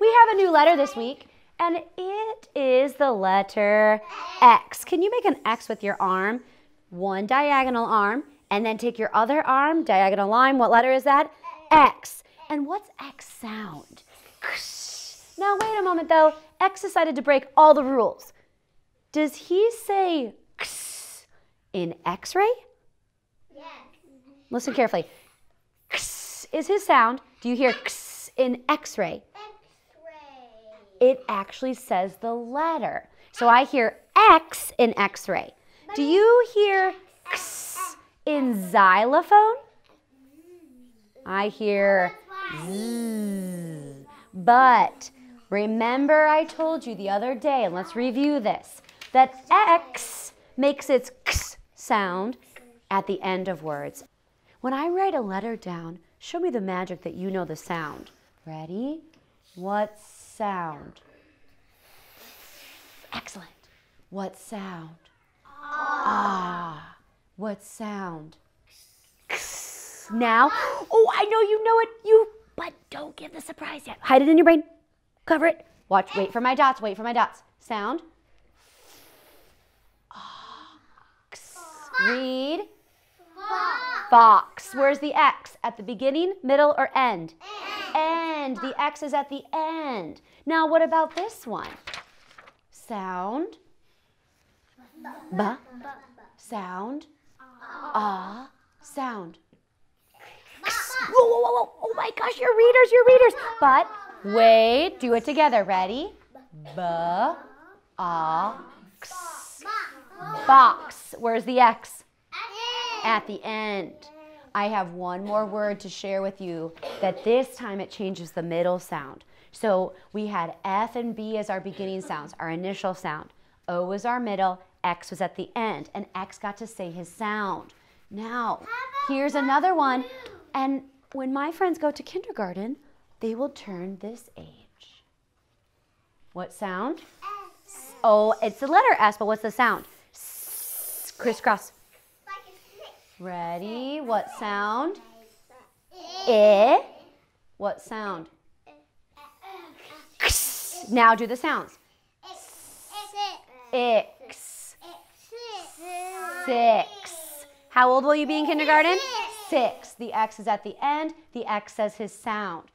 We have a new letter this week, and it is the letter X. Can you make an X with your arm? One diagonal arm, and then take your other arm, diagonal line. What letter is that? X. And what's X sound? Now, wait a moment though. X decided to break all the rules. Does he say X in X ray? Yes. Listen carefully. X is his sound. Do you hear X in X ray? It actually says the letter. So I hear X in X ray. Do you hear X in xylophone? I hear Z. But remember, I told you the other day, and let's review this, that X makes its X sound at the end of words. When I write a letter down, show me the magic that you know the sound. Ready? What sound? Excellent. What sound? Ah. What sound? Now, oh, I know you know it. You, but don't give the surprise yet. Hide it in your brain. Cover it. Watch. Wait for my dots. Wait for my dots. Sound. Read. Fox. Where's the X? At the beginning, middle, or end? End. The X is at the end. Now, what about this one? Sound. B. Sound. Ah. Sound. Whoa, whoa, whoa, whoa. Oh my gosh, you're readers, you're readers. But wait, do it together. Ready? B. Ah. Box. Where's the X? At the end. I have one more word to share with you that this time it changes the middle sound. So we had F and B as our beginning sounds, our initial sound. O was our middle, X was at the end, and X got to say his sound. Now, here's another one. And when my friends go to kindergarten, they will turn this age. What sound? S. Oh, it's the letter S, but what's the sound? S, crisscross. Ready? What sound? I. What sound? Now do the sounds. Ix. Six. How old will you be in kindergarten? Six. The X is at the end. The X says his sound.